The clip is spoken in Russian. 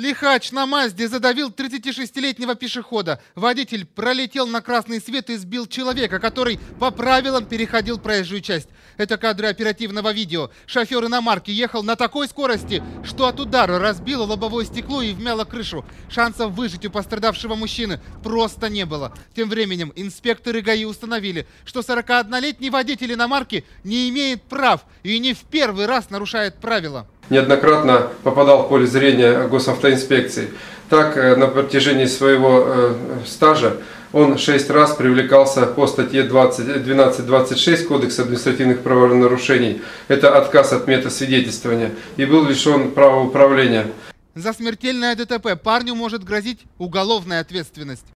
Лихач на Мазде задавил 36-летнего пешехода. Водитель пролетел на красный свет и сбил человека, который по правилам переходил проезжую часть. Это кадры оперативного видео. Шофер иномарки ехал на такой скорости, что от удара разбило лобовое стекло и вмяло крышу. Шансов выжить у пострадавшего мужчины просто не было. Тем временем инспекторы ГАИ установили, что 41-летний водитель иномарки не имеет прав и не в первый раз нарушает правила неоднократно попадал в поле зрения госавтоинспекции. Так, э, на протяжении своего э, стажа он шесть раз привлекался по статье 12.26 Кодекса административных правонарушений. Это отказ от метасвидетельствования. И был лишен права управления. За смертельное ДТП парню может грозить уголовная ответственность.